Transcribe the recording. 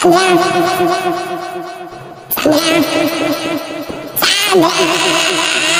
사냥 사냥 사냥